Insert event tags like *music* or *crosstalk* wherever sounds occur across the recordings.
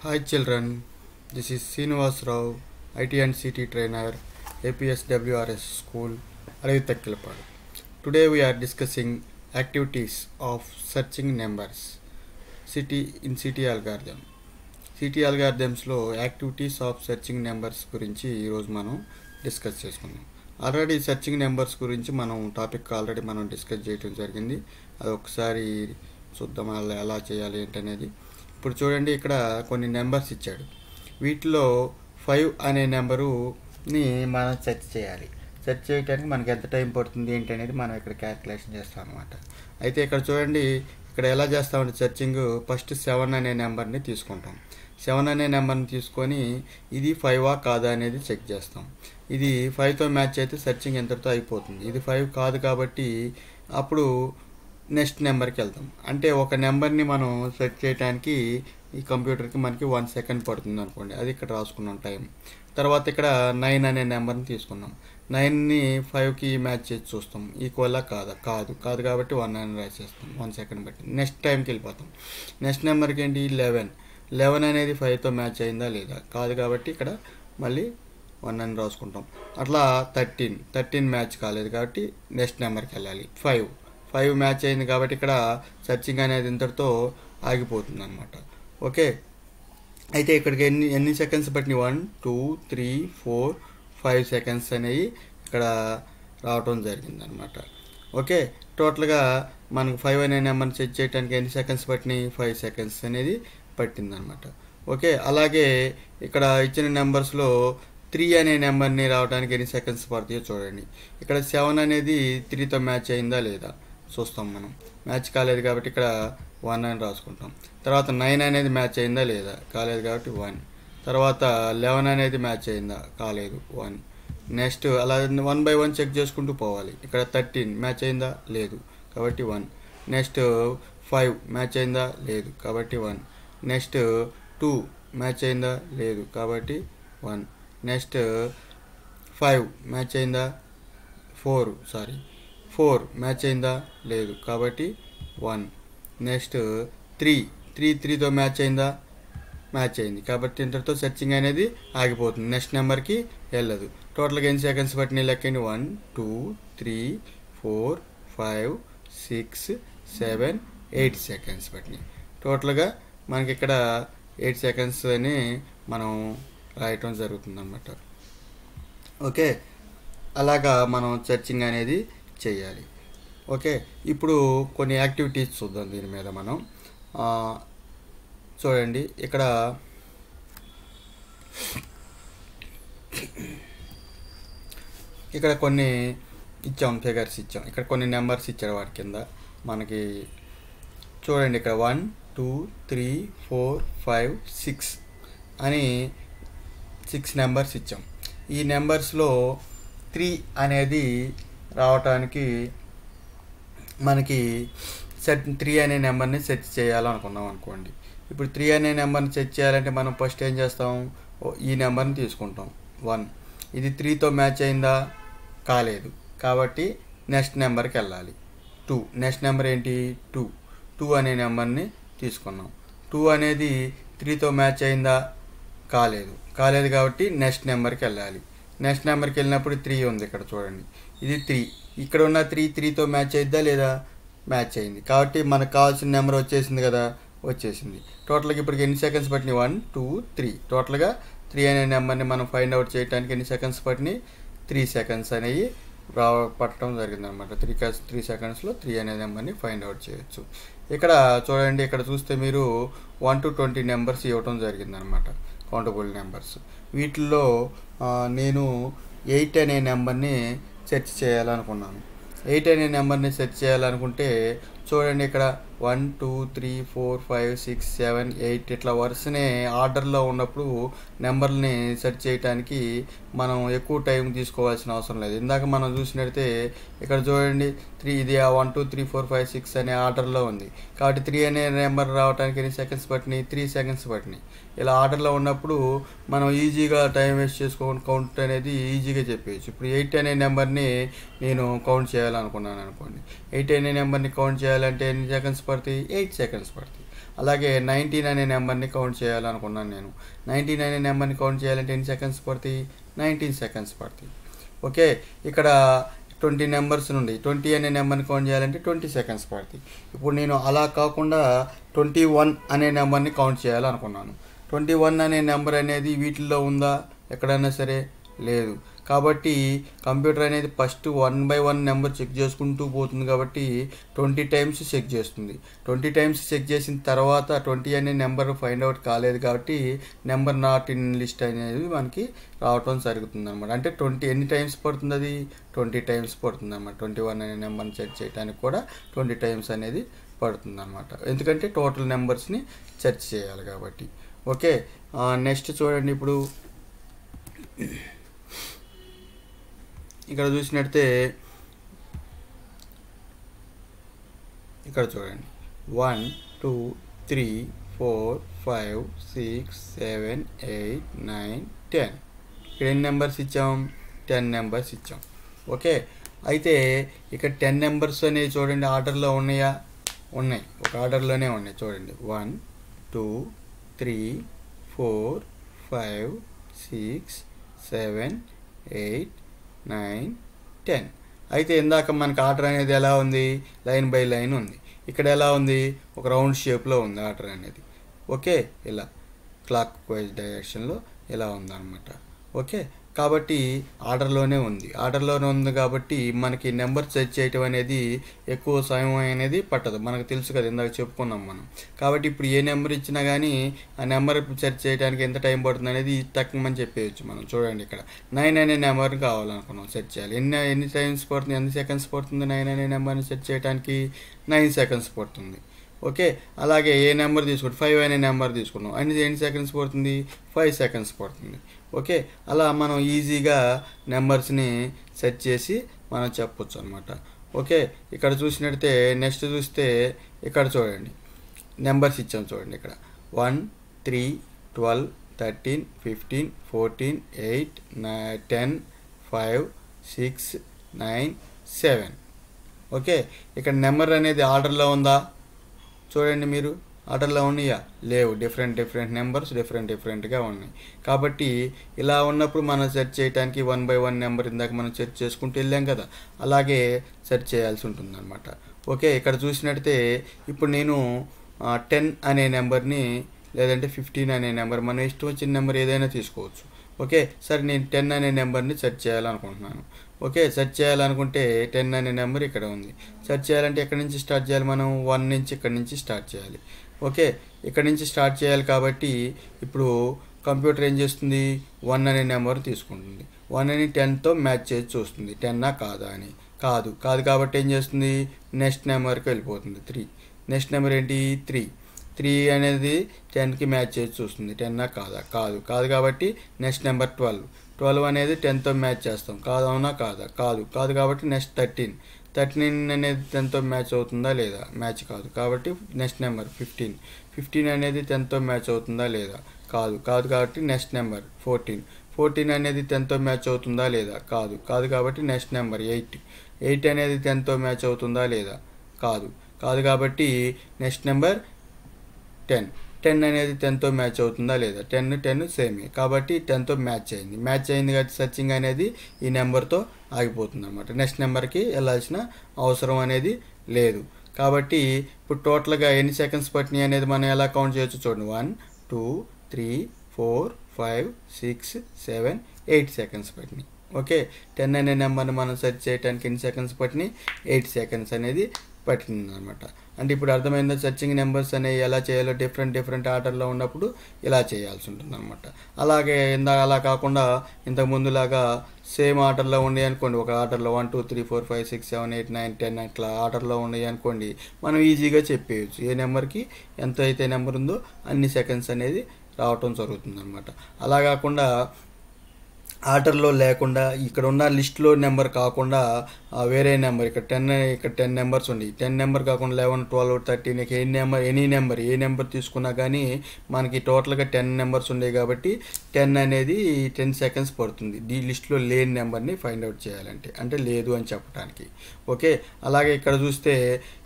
Hi children, this is Srinivas Rao, IT and CT trainer, APSWRS school, Adivitakkilapadu. Today we are discussing activities of searching numbers, city in city algorithm. City అల్గారిథమ్స్లో activities of searching numbers గురించి ఈరోజు మనం discuss చేసుకుందాం already searching numbers గురించి మనం topic already మనం discuss చేయడం జరిగింది అది ఒకసారి చూద్దాం అలా ఎలా చేయాలి ఏంటనేది ఇప్పుడు చూడండి ఇక్కడ కొన్ని నెంబర్స్ ఇచ్చాడు. వీటిలో ఫైవ్ అనే నెంబరుని మనం సెర్చ్ చేయాలి. సెర్చ్ చేయడానికి మనకి ఎంత టైం పడుతుంది ఏంటి అనేది మనం ఇక్కడ క్యాల్కులేషన్ చేస్తాం అనమాట అయితే ఇక్కడ చూడండి ఇక్కడ ఎలా చేస్తామంటే సెర్చింగ్ ఫస్ట్ సెవెన్ అనే నెంబర్ని తీసుకుంటాం. సెవెన్ అనే నెంబర్ని తీసుకొని ఇది ఫైవా కాదా అనేది చెక్ చేస్తాం. ఇది ఫైవ్తో మ్యాచ్ అయితే సెర్చింగ్ ఎంతటితో అయిపోతుంది. ఇది ఫైవ్ కాదు కాబట్టి అప్పుడు నెక్స్ట్ నెంబర్కి వెళ్తాం. అంటే ఒక నెంబర్ని మనం సెట్ చేయడానికి ఈ కంప్యూటర్కి మనకి వన్ సెకండ్ పడుతుంది అనుకోండి. అది ఇక్కడ రాసుకున్నాం టైం. తర్వాత ఇక్కడ నైన్ అనే నెంబర్ని తీసుకున్నాం. నైన్ని ఫైవ్కి మ్యాచ్ చేసి చూస్తాం. ఈక్వల్లా కాదా? కాదు. కాదు కాబట్టి వన్ అని రాసేస్తాం వన్ సెకండ్ బట్టి నెక్స్ట్ టైంకి వెళ్ళిపోతాం. నెక్స్ట్ నెంబర్కి ఏంటి? లెవెన్. లెవెన్ అనేది ఫైవ్తో మ్యాచ్ అయిందా లేదా? కాదు కాబట్టి ఇక్కడ మళ్ళీ వన్ అని రాసుకుంటాం. అట్లా థర్టీన్. థర్టీన్ మ్యాచ్ కాలేదు కాబట్టి నెక్స్ట్ నెంబర్కి వెళ్ళాలి. ఫైవ్. ఫైవ్ మ్యాచ్ అయింది కాబట్టి ఇక్కడ సర్చింగ్ అనేది ఇంతటితో ఆగిపోతుంది అనమాట ఓకే? అయితే ఇక్కడికి ఎన్ని ఎన్ని సెకండ్స్ పట్టినాయి? One two three four five seconds అనేవి ఇక్కడ రావటం జరిగింది అనమాట ఓకే? టోటల్గా మనకు ఫైవ్ అనే నెంబర్ని సెట్ చేయడానికి ఎన్ని సెకండ్స్ పట్టినాయి? ఫైవ్ సెకండ్స్ అనేది పట్టిందనమాట ఓకే? అలాగే ఇక్కడ ఇచ్చిన నెంబర్స్లో త్రీ అనే నెంబర్ని రావడానికి ఎన్ని సెకండ్స్ పడతాయో చూడండి. ఇక్కడ సెవెన్ అనేది త్రీతో మ్యాచ్ అయిందా లేదా? చూస్తాం మనం. మ్యాచ్ కాలేదు కాబట్టి ఇక్కడ వన్ అని రాసుకుంటాం. తర్వాత నైన్ అనేది మ్యాచ్ అయిందా లేదా? కాలేదు కాబట్టి వన్. తర్వాత లెవెన్ అనేది మ్యాచ్ అయిందా? కాలేదు వన్. నెక్స్ట్ అలా వన్ బై వన్ చెక్ చేసుకుంటూ పోవాలి. ఇక్కడ థర్టీన్ మ్యాచ్ అయిందా? లేదు. కాబట్టి వన్. నెక్స్ట్ ఫైవ్ మ్యాచ్ అయిందా? లేదు. కాబట్టి వన్. నెక్స్ట్ టూ మ్యాచ్ అయిందా? లేదు. కాబట్టి వన్. నెక్స్ట్ ఫైవ్ మ్యాచ్ అయిందా? ఫోర్. సారీ. ఫోర్ మ్యాచ్ అయిందా? లేదు. కాబట్టి వన్. Next three. త్రీ త్రీతో మ్యాచ్ అయిందా? మ్యాచ్ అయింది. కాబట్టి ఇంతటితో సెర్చింగ్ అనేది ఆగిపోతుంది. నెక్స్ట్ నెంబర్కి వెళ్ళదు. టోటల్గా ఎన్ని సెకండ్స్ పట్టిన లెక్కండి one two three four five six seven eight seconds పట్టినాయి. టోటల్గా మనకి ఇక్కడ ఎయిట్ సెకండ్స్ అని మనం రాయటం జరుగుతుంది అన్నమాట ఓకే. అలాగా మనం సెర్చింగ్ అనేది చేయాలి. ఓకే? ఇప్పుడు కొన్ని యాక్టివిటీస్ చూద్దాం దీని మీద మనం. చూడండి ఇక్కడ ఇక్కడ కొన్ని ఇచ్చాం ఫిగర్స్ ఇచ్చాం. ఇక్కడ కొన్ని నెంబర్స్ ఇచ్చారు వాటి కింద. మనకి చూడండి ఇక్కడ one two three four five six అని సిక్స్ నెంబర్స్ ఇచ్చాం. ఈ నెంబర్స్లో త్రీ అనేది రావటానికి మనకి సెట్ త్రీ అనే నెంబర్ని సెట్ చేయాలనుకున్నాం అనుకోండి. ఇప్పుడు త్రీ అనే నెంబర్ని సెట్ చేయాలంటే మనం ఫస్ట్ ఏం చేస్తాం? ఈ నెంబర్ని తీసుకుంటాం. వన్. ఇది త్రీతో మ్యాచ్ అయిందా? కాలేదు. కాబట్టి నెక్స్ట్ నెంబర్కి వెళ్ళాలి. టూ. నెక్స్ట్ నెంబర్ ఏంటి? టూ. టూ అనే నెంబర్ని తీసుకున్నాం. టూ అనేది త్రీతో మ్యాచ్ అయిందా? కాలేదు. కాలేదు కాబట్టి నెక్స్ట్ నెంబర్కి వెళ్ళాలి. నెక్స్ట్ నెంబర్కి వెళ్ళినప్పుడు త్రీ ఉంది ఇక్కడ చూడండి. ఇది త్రీ ఇక్కడ ఉన్న త్రీ త్రీతో మ్యాచ్ అయిద్దా లేదా మ్యాచ్ అయింది? కాబట్టి మనకు కావాల్సిన నెంబర్ వచ్చేసింది కదా వచ్చేసింది. టోటల్గా ఇప్పటికి ఎన్ని సెకండ్స్ పట్టినాయి? వన్ టూ త్రీ టోటల్గా త్రీ అనే నెంబర్ని మనం ఫైండ్ అవుట్ చేయడానికి ఎన్ని సెకండ్స్ పట్టినాయి? త్రీ సెకండ్స్ అనేవి రావ పట్టడం జరిగిందనమాట త్రీ త్రీ సెకండ్స్లో త్రీ అనే నెంబర్ని ఫైండ్ అవుట్ చేయొచ్చు. ఇక్కడ చూడండి ఇక్కడ చూస్తే మీరు వన్ టు ట్వంటీ నెంబర్స్ ఇవ్వటం జరిగిందనమాట కౌంటబుల్ నెంబర్స్ వీటిల్లో నేను ఎయిట్ అనే నెంబర్ని సెర్చ్ చేయాలనుకున్నాను. ఎయిట్ అనే నెంబర్ని సెర్చ్ చేయాలనుకుంటే చూడండి ఇక్కడ one two three four five six seven eight ఇట్లా వరుసనే ఆర్డర్లో ఉన్నప్పుడు నెంబర్ని సెర్చ్ చేయడానికి మనం ఎక్కువ టైం తీసుకోవాల్సిన అవసరం లేదు. ఇందాక మనం చూసినట్టయితే ఇక్కడ చూడండి త్రీ ఇది one two three four five six అనే ఆర్డర్లో ఉంది. కాబట్టి త్రీ అనే నెంబర్ రావడానికి ఎన్ని సెకండ్స్ పట్టినాయి? త్రీ సెకండ్స్ పట్టినాయి. ఇలా ఆర్డర్లో ఉన్నప్పుడు మనం ఈజీగా టైం వేస్ట్ చేసుకోండి కౌంట్ అనేది ఈజీగా చెప్పేయచ్చు. ఇప్పుడు ఎయిట్ అనే నెంబర్ని నేను కౌంట్ చేయాలనుకున్నాను అనుకోండి. ఎయిట్ అనే నెంబర్ని కౌంట్ చేయాలి చేయాలంటే ఎన్ని సెకండ్స్ పడుతాయి? ఎయిట్ సెకండ్స్ పడుతాయి. అలాగే నైన్టీన్ అనే నెంబర్ని కౌంట్ చేయాలనుకున్నాను నేను. నైన్టీన్ అనే నెంబర్ని కౌంట్ చేయాలంటే ఎన్ని సెకండ్స్ పడుతాయి? నైన్టీన్ సెకండ్స్ పడుతాయి. ఓకే ఇక్కడ ట్వంటీ నెంబర్స్ నుండి ట్వంటీ అనే నెంబర్ని కౌంట్ చేయాలంటే ట్వంటీ సెకండ్స్ పడుతుంది ఇప్పుడు నేను అలా కాకుండా ట్వంటీ వన్ అనే నెంబర్ని కౌంట్ చేయాలనుకున్నాను. ట్వంటీ వన్ అనే నెంబర్ అనేది వీటిల్లో ఉందా? ఎక్కడైనా సరే లేదు. కాబట్టి కంప్యూటర్ అనేది first one by one number check చేసుకుంటూ పోతుంది కాబట్టి ట్వంటీ టైమ్స్ చెక్ చేస్తుంది. ట్వంటీ టైమ్స్ చెక్ చేసిన తర్వాత ట్వంటీ అనే నెంబర్ ఫైండ్ అవుట్ కాలేదు కాబట్టి నెంబర్ నాట్ ఇన్ లిస్ట్ అనేది మనకి రావటం జరుగుతుంది అనమాట అంటే ట్వంటీ ఎన్ని టైమ్స్ పడుతుంది అది? ట్వంటీ టైమ్స్ పడుతుంది అనమాట ట్వంటీ వన్ అనే నెంబర్ని చెక్ చేయడానికి కూడా ట్వంటీ టైమ్స్ అనేది పడుతుంది అనమాట ఎందుకంటే టోటల్ నెంబర్స్ని సెర్చ్ చేయాలి కాబట్టి. ఓకే నెక్స్ట్ చూడండి ఇప్పుడు. ఇక్కడ చూసినట్టే ఇక్కడ చూడండి. One two three four five six seven eight nine ten ఇక్కడ ఎన్ని నెంబర్స్ ఇచ్చాం? టెన్ నెంబర్స్ ఇచ్చాం. ఓకే అయితే ఇక్కడ టెన్ నెంబర్స్ అనేవి చూడండి ఆర్డర్లో ఉన్నాయా? ఉన్నాయి. ఒక ఆర్డర్లోనే ఉన్నాయి. చూడండి. One two three four five six seven eight nine ten. అయితే ఇందాక మనకి ఆర్డర్ అనేది ఎలా ఉంది? లైన్ బై లైన్ ఉంది. ఇక్కడ ఎలా ఉంది? ఒక రౌండ్ షేప్లో ఉంది ఆర్డర్ అనేది. ఓకే? ఇలా క్లాక్ వైజ్ డైరెక్షన్లో ఇలా ఉందన్నమాట. ఓకే? కాబట్టి ఆర్డర్లోనే ఉంది. ఆర్డర్లోనే ఉంది కాబట్టి మనకి నెంబర్ సెర్చ్ చేయటం అనేది ఎక్కువ సమయం అనేది పట్టదు. మనకు తెలుసు కదా ఇందాక చెప్పుకున్నాం మనం. కాబట్టి ఇప్పుడు ఏ నెంబర్ ఇచ్చినా కానీ ఆ నెంబర్ సెర్చ్ చేయడానికి ఎంత టైం పడుతుంది అనేది తక్కువని చెప్పేయచ్చు మనం. చూడండి ఇక్కడ. నైన్ అనే నెంబర్ కావాలనుకున్నాం సెర్చ్ చేయాలి. ఎన్ని ఎన్ని టైమ్స్ పడుతుంది ఎన్ని సెకండ్స్ పడుతుంది నైన్ అనే నెంబర్ని సెర్చ్ చేయడానికి నైన్ సెకండ్స్ పడుతుంది. ఓకే? అలాగే ఏ నెంబర్ తీసుకుంటే ఫైవ్ అనే నెంబర్ తీసుకున్నాం. అన్ని ఎన్ని సెకండ్స్ పడుతుంది? ఫైవ్ సెకండ్స్ పడుతుంది. ఓకే? అలా మనం ఈజీగా నెంబర్స్ని సెట్ చేసి మనం చెప్పొచ్చు అనమాట ఓకే? ఇక్కడ చూసినట్టే నెక్స్ట్ చూస్తే ఇక్కడ చూడండి. నెంబర్స్ ఇచ్చాం చూడండి ఇక్కడ. One three twelve thirteen fifteen fourteen eight ten five six nine seven okay? ఇక్కడ నెంబర్ అనేది ఆర్డర్లో ఉందా? చూడండి మీరు. ఆర్డర్లో ఉన్నాయా? లేవు. డిఫరెంట్ డిఫరెంట్ నెంబర్స్ డిఫరెంట్ డిఫరెంట్గా ఉన్నాయి. కాబట్టి ఇలా ఉన్నప్పుడు మనం సెర్చ్ చేయడానికి వన్ బై వన్ నెంబర్ ఇందాక మనం సెర్చ్ చేసుకుంటూ వెళ్ళాం కదా అలాగే సెర్చ్ చేయాల్సి ఉంటుందన్నమాట. ఓకే ఇక్కడ చూసినట్టయితే ఇప్పుడు నేను టెన్ అనే నెంబర్ని లేదంటే ఫిఫ్టీన్ అనే నెంబర్ మన ఇష్టం వచ్చిన నెంబర్ ఏదైనా తీసుకోవచ్చు. ఓకే సరే నేను టెన్ అనే నెంబర్ని సెర్చ్ చేయాలనుకుంటున్నాను. ఓకే సెర్చ్ చేయాలనుకుంటే టెన్ అనే నెంబర్ ఇక్కడ ఉంది. సెర్చ్ చేయాలంటే ఎక్కడి నుంచి స్టార్ట్ చేయాలి మనం? వన్ నుంచి ఇక్కడ నుంచి స్టార్ట్ చేయాలి. ఓకే ఇక్కడ నుంచి స్టార్ట్ చేయాలి కాబట్టి ఇప్పుడు కంప్యూటర్ ఏం చేస్తుంది? వన్ అనే నెంబర్ తీసుకుంటుంది. వన్ అని టెన్తో మ్యాచ్ చేసి చూస్తుంది. టెన్నా కాదా అని. కాదు. కాదు కాబట్టి ఏం చేస్తుంది? నెక్స్ట్ నెంబర్కి వెళ్ళిపోతుంది. త్రీ. నెక్స్ట్ నెంబర్ ఏంటి? త్రీ. త్రీ అనేది టెన్కి మ్యాచ్ చేసి చూస్తుంది. టెన్నా కాదా? కాదు. కాదు కాబట్టి నెక్స్ట్ నెంబర్ ట్వెల్వ్. ట్వెల్వ్ అనేది టెన్తో మ్యాచ్ చేస్తాం. కాదు అవునా? కాదా? కాదు. కాదు కాబట్టి నెక్స్ట్ థర్టీన్. థర్టీన్ అనేది టెన్తో మ్యాచ్ అవుతుందా లేదా? మ్యాచ్ కాదు. కాబట్టి నెక్స్ట్ నెంబర్ ఫిఫ్టీన్. ఫిఫ్టీన్ అనేది టెన్తో మ్యాచ్ అవుతుందా లేదా? కాదు. కాదు కాబట్టి నెక్స్ట్ నెంబర్ ఫోర్టీన్. ఫోర్టీన్ అనేది టెన్తో మ్యాచ్ అవుతుందా లేదా? కాదు. కాదు కాబట్టి నెక్స్ట్ నెంబర్ ఎయిట్. ఎయిట్ అనేది టెన్తో మ్యాచ్ అవుతుందా లేదా? కాదు. కాదు కాబట్టి నెక్స్ట్ నెంబర్ టెన్. టెన్ అనేది టెన్తో మ్యాచ్ అవుతుందా లేదా? టెన్ టెన్ సేమే. కాబట్టి టెన్తో మ్యాచ్ అయింది. మ్యాచ్ అయింది కాబట్టి సర్చింగ్ అనేది ఈ నెంబర్తో ఆగిపోతుంది అనమాట నెక్స్ట్ నెంబర్కి వెళ్ళాల్సిన అవసరం అనేది లేదు. కాబట్టి ఇప్పుడు టోటల్గా ఎన్ని సెకండ్స్ పట్టినాయి అనేది మనం ఎలా కౌంట్ చేయొచ్చు చూడండి. One two three four five six seven eight seconds పట్టినాయి. ఓకే? టెన్ అనే నెంబర్ని మనం సెర్చ్ చేయడానికి ఎన్ని సెకండ్స్ పట్టినాయి? ఎయిట్ సెకండ్స్ అనేది పట్టింది అనమాట అంటే ఇప్పుడు అర్థమైందా? సర్చింగ్ నెంబర్స్ అనేవి ఎలా చేయాలో డిఫరెంట్ డిఫరెంట్ ఆర్డర్లో ఉన్నప్పుడు ఇలా చేయాల్సి ఉంటుంది అనమాట అలాగే ఇందా అలా కాకుండా ఇంతకు ముందులాగా సేమ్ ఆర్డర్లో ఉన్నాయి అనుకోండి. ఒక ఆర్డర్లో one two three four five six seven eight nine ten అట్లా ఆర్డర్లో ఉన్నాయి అనుకోండి. మనం ఈజీగా చెప్పేయచ్చు. ఏ నెంబర్కి ఎంత అయితే నెంబర్ ఉందో అన్ని సెకండ్స్ అనేది రావటం జరుగుతుంది అనమాట అలా కాకుండా ఆర్డర్లో లేకుండా ఇక్కడ ఉన్న లిస్ట్లో నెంబర్ కాకుండా వేరే నెంబర్ ఇక్కడ టెన్ ఇక్కడ టెన్ నెంబర్స్ ఉన్నాయి. టెన్ నెంబర్ కాకుండా లెవెన్ ట్వెల్వ్ థర్టీన్ ఏ నెంబర్ ఎనీ నెంబర్ ఏ నెంబర్ తీసుకున్నా కానీ మనకి టోటల్గా టెన్ నెంబర్స్ ఉన్నాయి కాబట్టి టెన్ అనేది టెన్ సెకండ్స్ పడుతుంది. ఈ లిస్ట్లో లేని నెంబర్ని ఫైండ్ అవుట్ చేయాలంటే అంటే లేదు అని చెప్పడానికి ఓకే? అలాగే ఇక్కడ చూస్తే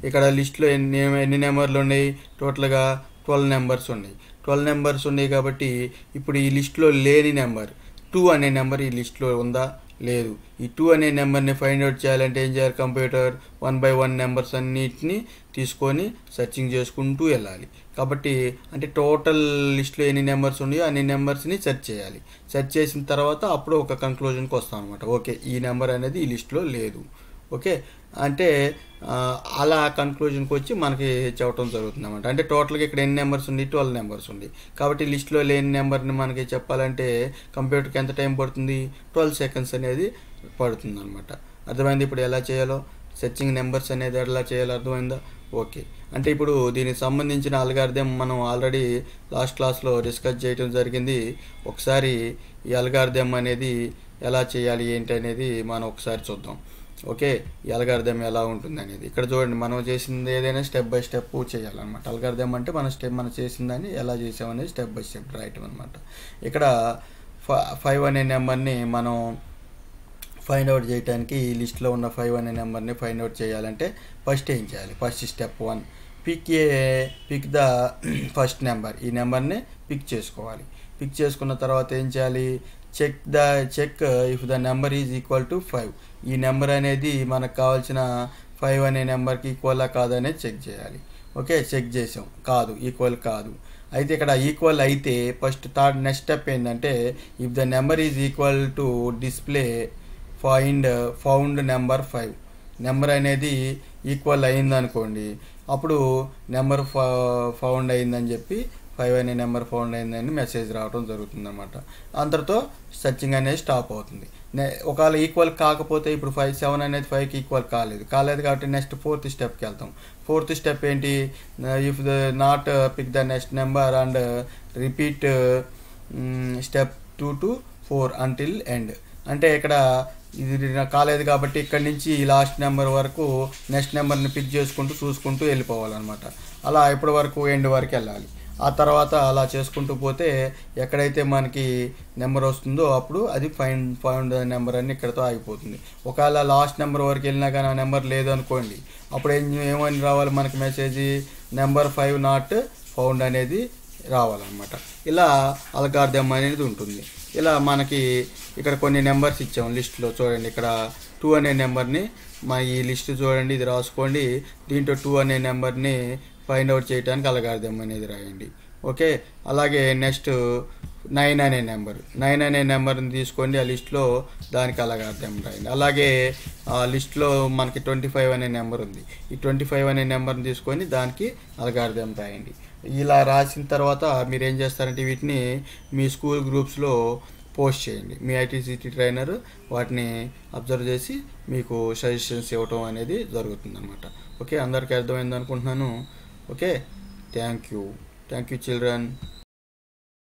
ఇక్కడ లిస్ట్లో ఎన్ని ఎన్ని నెంబర్లు ఉన్నాయి? టోటల్గా ట్వెల్వ్ నెంబర్స్ ఉన్నాయి. ట్వెల్వ్ నెంబర్స్ ఉన్నాయి కాబట్టి ఇప్పుడు ఈ లిస్ట్లో లేని నెంబర్ టూ అనే నెంబర్ ఈ లిస్ట్లో ఉందా? లేదు. ఈ టూ అనే నెంబర్ని ఫైండ్ అవుట్ చేయాలంటే ఏం చేయాలి? Computer one by one numbers అన్నిటిని తీసుకొని సెర్చింగ్ చేసుకుంటూ వెళ్ళాలి. కాబట్టి అంటే టోటల్ లిస్ట్లో ఎన్ని నెంబర్స్ ఉన్నాయో అన్ని నెంబర్స్ని సెర్చ్ చేయాలి. సెర్చ్ చేసిన తర్వాత అప్పుడు ఒక కంక్లూజన్కి వస్తాం అనమాట ఓకే ఈ నెంబర్ అనేది ఈ లిస్ట్లో లేదు. ఓకే? అంటే అలా కన్క్లూజన్కి వచ్చి మనకి చెప్పడం జరుగుతుంది అనమాట అంటే టోటల్గా ఇక్కడ ఎన్ని నెంబర్స్ ఉంది ట్వెల్వ్ నెంబర్స్ ఉంది. కాబట్టి లిస్ట్లో లేని నెంబర్ని మనకి చెప్పాలంటే కంప్యూటర్కి ఎంత టైం పడుతుంది? ట్వెల్వ్ సెకండ్స్ అనేది పడుతుంది అనమాట అర్థమైంది? ఇప్పుడు ఎలా చేయాలో? సెర్చింగ్ నెంబర్స్ అనేది ఎలా చేయాలో అర్థమైందా? ఓకే. అంటే ఇప్పుడు దీనికి సంబంధించిన అల్గార్థం మనం ఆల్రెడీ లాస్ట్ క్లాస్లో డిస్కస్ చేయడం జరిగింది. ఒకసారి ఈ అల్గార్థం అనేది ఎలా చేయాలి? ఏంటి అనేది మనం ఒకసారి చూద్దాం. ఓకే ఈ అల్గార్థం ఎలా ఉంటుంది అనేది ఇక్కడ చూడండి మనం చేసింది ఏదైనా స్టెప్ బై స్టెప్ చేయాలన్నమాట. అల్గార్థం అంటే మన స్టెప్ మనం చేసిందని ఎలా చేసామనేది స్టెప్ బై స్టెప్ రాయటం అనమాట ఇక్కడ ఫైవ్ అనే నెంబర్ని మనం ఫైండ్ అవుట్ చేయడానికి ఈ లిస్ట్లో ఉన్న ఫైవ్ అనే నెంబర్ని ఫైండ్ అవుట్ చేయాలంటే ఫస్ట్ ఏం చేయాలి? First step one. Pick a pick the *clears throat* first number. ఈ నెంబర్ని పిక్ చేసుకోవాలి. పిక్ చేసుకున్న తర్వాత ఏం చేయాలి? Check the check if the number is equal to five ఈ నెంబర్ అనేది మనకు కావాల్సిన ఫైవ్ అనే నెంబర్కి ఈక్వల్ కాదనే చెక్ చేయాలి. ఓకే చెక్ చేసాం. కాదు ఈక్వల్ కాదు. అయితే ఇక్కడ ఈక్వల్ అయితే ఫస్ట్ థర్డ్ నెక్స్ట్ స్టెప్ ఏంటంటే if the number is equal to display find found number five number అనేది ఈక్వల్ అయిందనుకోండి అప్పుడు నెంబర్ ఫౌండ్ అయిందని చెప్పి ఫైవ్ అనే నెంబర్ ఫోన్ అయిందని మెసేజ్ రావడం జరుగుతుంది అనమాట అంతటితో అనేది స్టాప్ అవుతుంది. ఒకవేళ ఈక్వల్ కాకపోతే ఇప్పుడు ఫైవ్ సెవెన్ అనేది ఫైవ్కి ఈక్వల్ కాలేదు. కాలేదు కాబట్టి నెక్స్ట్ ఫోర్త్ స్టెప్కి వెళ్తాం. ఫోర్త్ స్టెప్ ఏంటి? If the not pick the next number and repeat step two to four until end. అంటే ఇక్కడ ఇది కాలేదు కాబట్టి ఇక్కడి నుంచి ఈ లాస్ట్ నెంబర్ వరకు నెక్స్ట్ నెంబర్ని పిక్ చేసుకుంటూ చూసుకుంటూ వెళ్ళిపోవాలన్నమాట. అలా ఇప్పటి వరకు ఎండ్ వరకు వెళ్ళాలి. ఆ తర్వాత అలా చేసుకుంటూ పోతే ఎక్కడైతే మనకి నెంబర్ వస్తుందో అప్పుడు అది ఫైన్ ఫైండ్ నెంబర్ అని ఇక్కడతో ఆగిపోతుంది. ఒకవేళ లాస్ట్ నెంబర్ వరకు వెళ్ళినా కానీ ఆ నెంబర్ లేదనుకోండి అప్పుడు ఏం ఏమని రావాలి మనకి message? Number five not found అనేది రావాలన్నమాట. ఇలా అల్గార్థం అనేది ఉంటుంది. ఇలా మనకి ఇక్కడ కొన్ని నెంబర్స్ ఇచ్చాం లిస్ట్లో చూడండి. ఇక్కడ టూ అనే నెంబర్ని మా ఈ లిస్ట్ చూడండి ఇది రాసుకోండి. దీంట్లో టూ అనే నెంబర్ని ఫైండ్ అవుట్ చేయడానికి అల్గార్థం అనేది రాయండి. ఓకే? అలాగే నెక్స్ట్ నైన్ అనే నెంబర్. నైన్ అనే నెంబర్ని తీసుకోండి ఆ లిస్ట్లో దానికి అలగార్థం రాయండి. అలాగే ఆ లిస్ట్లో మనకి ట్వంటీ ఫైవ్ అనే నెంబర్ ఉంది. ఈ ట్వంటీ ఫైవ్ అనే నెంబర్ని తీసుకొని దానికి అలగార్థం రాయండి. ఇలా రాసిన తర్వాత మీరు ఏం చేస్తారంటే వీటిని మీ స్కూల్ గ్రూప్స్లో పోస్ట్ చేయండి. మీ ఐటీసీటీ ట్రైనర్ వాటిని అబ్జర్వ్ చేసి మీకు సజెషన్స్ ఇవ్వటం అనేది జరుగుతుంది అనమాట ఓకే? అందరికీ అర్థమైంది అనుకుంటున్నాను. okay. Thank you. Thank you children.